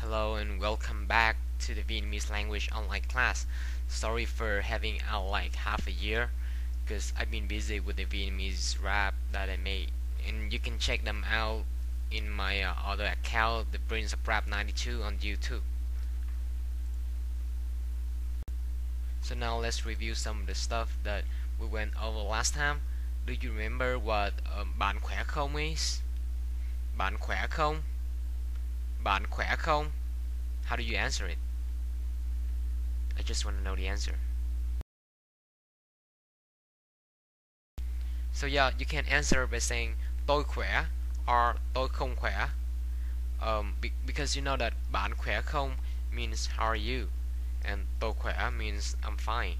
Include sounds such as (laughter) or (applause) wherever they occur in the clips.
Hello and welcome back to the Vietnamese language online class. Sorry for having out like half a year because I've been busy with the Vietnamese rap that I made and you can check them out in my uh, other account the Prince of Rap 92 on YouTube. So now let's review some of the stuff that we went over last time. Do you remember what um, bạn khỏe không is? Bạn khỏe không? Bạn khỏe không? How do you answer it? I just want to know the answer. So yeah, you can answer by saying tôi khỏe or tôi không khỏe. Um, be because you know that bạn khỏe không means how are you, and tôi khỏe means I'm fine.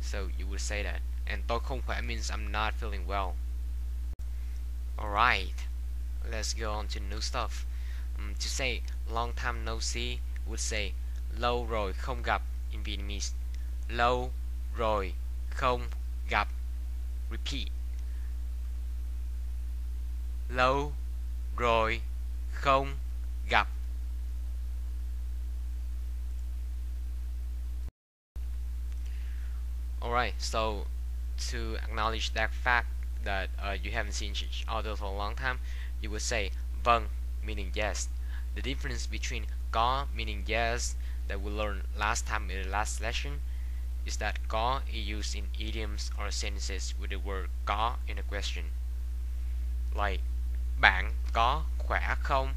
So you would say that, and tôi không khỏe means I'm not feeling well. Alright, let's go on to new stuff. Um, to say long time no see would say lâu rồi không gặp in Vietnamese. Lâu rồi không gặp. Repeat. Lâu rồi không gặp. Alright, so to acknowledge that fact that uh, you haven't seen each other for a long time, you would say vâng, meaning yes. The difference between có meaning yes that we learned last time in the last lesson is that có is used in idioms or sentences with the word có in a question. Like bạn có khỏe không?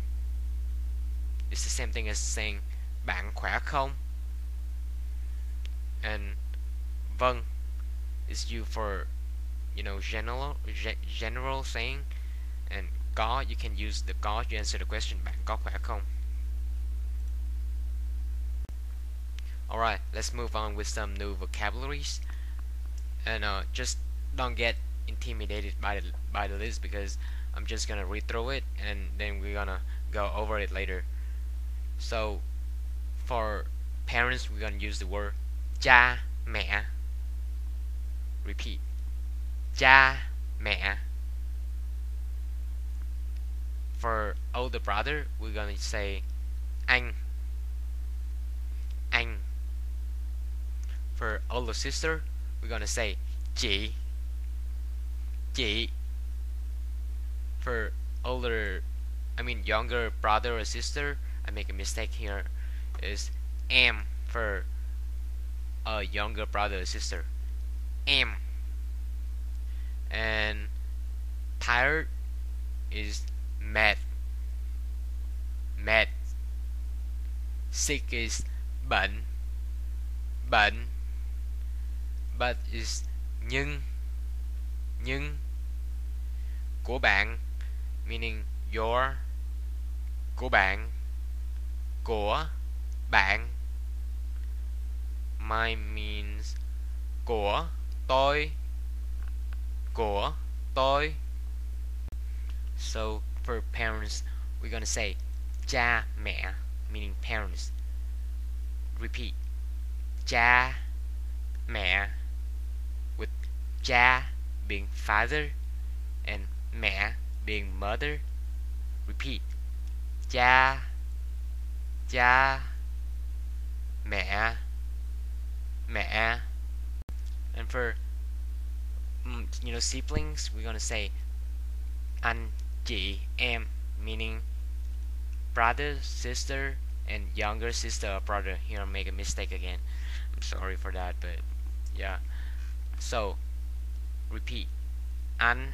It's the same thing as saying bạn khỏe không? And vâng is used for you know general general saying and có you can use the có to answer the question bạn có khỏe không? Alright, let's move on with some new vocabularies. And uh, just don't get intimidated by the, by the list because I'm just gonna read through it and then we're gonna go over it later. So, for parents, we're gonna use the word cha, mẹ. Repeat. Cha, mẹ. For oh, older brother, we're gonna say anh, anh for oh, older sister we're gonna say chị chị for older I mean younger brother or sister I make a mistake here is em. For a younger brother or sister em. And tired is mad mad sick is bệnh. Bệnh. But is nhưng. Nhưng. Của bạn. Meaning your. Của bạn. Của bạn. My means của tôi. Của tôi. So for parents we're gonna say cha mẹ meaning parents. Repeat. Cha mẹ with cha being father and mẹ being mother. Repeat. Cha cha mẹ mẹ and for mm, you know siblings we're gonna say anh em meaning brother sister and younger sister or brother. Here I make a mistake again. I'm sorry for that but yeah. So repeat. Anh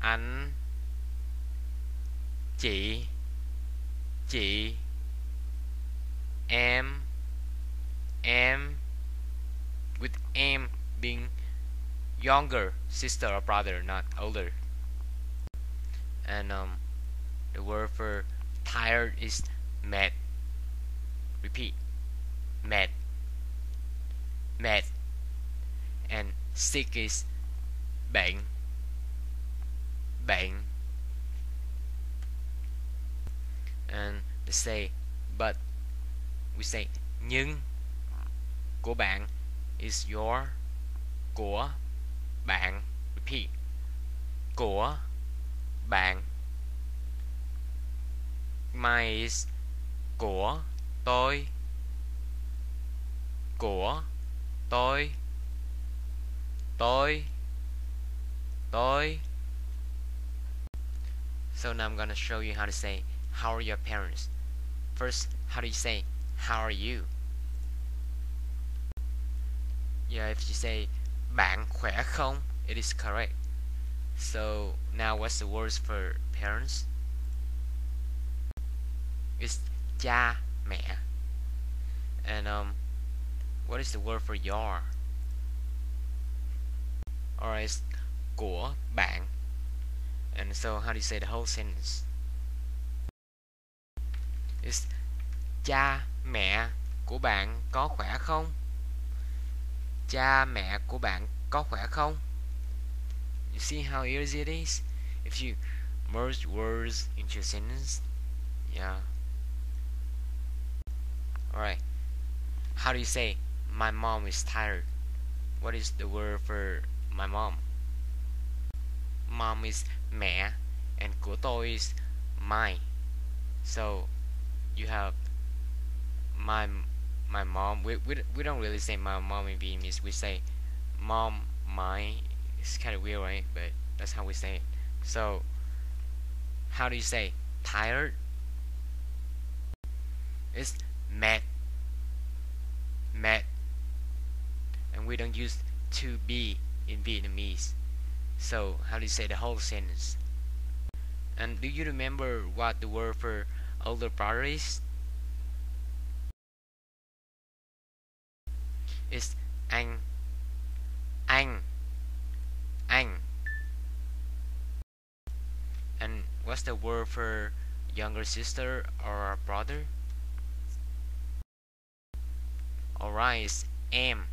anh chị chị em em with em being younger sister or brother not older and um the word for tired is mệt. Repeat. Mệt. Mệt. And sick is bệnh bệnh and they say but we say nhưng của bạn is your của bạn. Repeat. Của bạn. My của tôi. Của tôi. Tôi. Tôi. So now I'm gonna show you how to say, how are your parents? First, how do you say, how are you? Yeah, if you say, bạn khỏe không? It is correct so, now what's the words for parents? It's cha mẹ and um what is the word for your alright it's của bạn. And so, how do you say the whole sentence? It's cha mẹ của bạn có khỏe không? Cha mẹ của bạn có khỏe không? You see how easy it is? If you merge words into a sentence yeah. Alright. How do you say my mom is tired what is the word for my mom mom is mẹ and của is my so you have my my mom we, we, we don't really say my mom in Vietnamese. We say mom my it's kind of weird right? But that's how we say it. So how do you say tired? It's mệt mệt and we don't use to be in Vietnamese. So how do you say the whole sentence? And do you remember what the word for older brother is? It's anh anh anh. And what's the word for younger sister or brother? Alright it's M.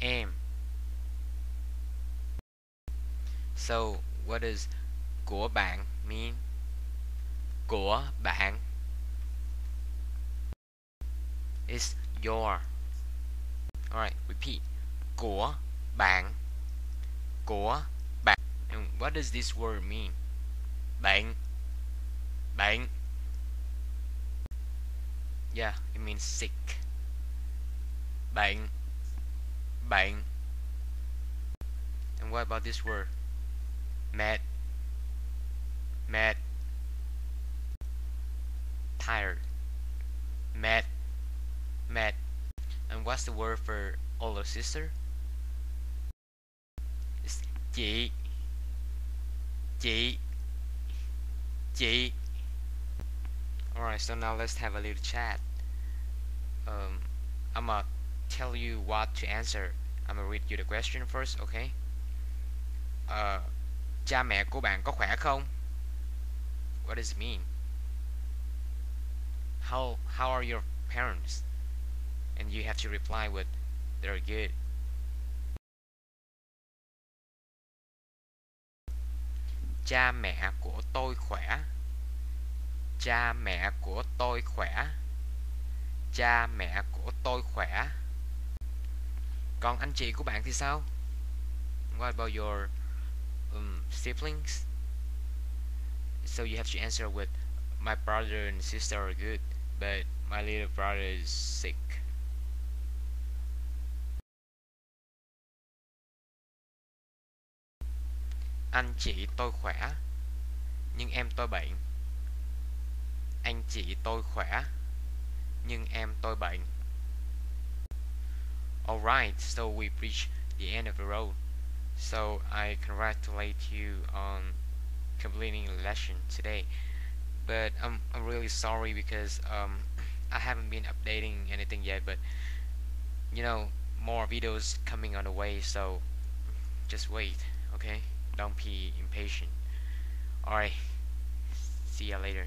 em so what does của bạn mean? Của bạn is your. Alright repeat. Của bạn của bạn. And what does this word mean? Bạn. Bạn. Yeah it means sick. Bạn. Bạn. And what about this word? Mệt. Mệt. Tired. Mệt. Mệt. And what's the word for older sister chị chị chị alright so now let's have a little chat. Um, I'm gonna tell you what to answer. I'm gonna read you the question first okay? Uh, cha mẹ của bạn có khỏe không? What does it mean? How how are your parents? And you have to reply with they're good cha mẹ của tôi khỏe. Cha mẹ của tôi khỏe. Cha mẹ của tôi khỏe. Còn anh chị của bạn thì sao? What about your um, siblings? So you have to answer with my brother and sister are good but my little brother is sick. Anh chị tôi khỏe nhưng em tôi bệnh. Anh chị tôi khỏe nhưng em tôi bệnh. Alright so we reached the end of the road. So I congratulate you on completing the lesson today. But I'm, I'm really sorry because um, (clears throat) I haven't been updating anything yet but you know more videos coming on the way so just wait okay don't be impatient. Alright see ya later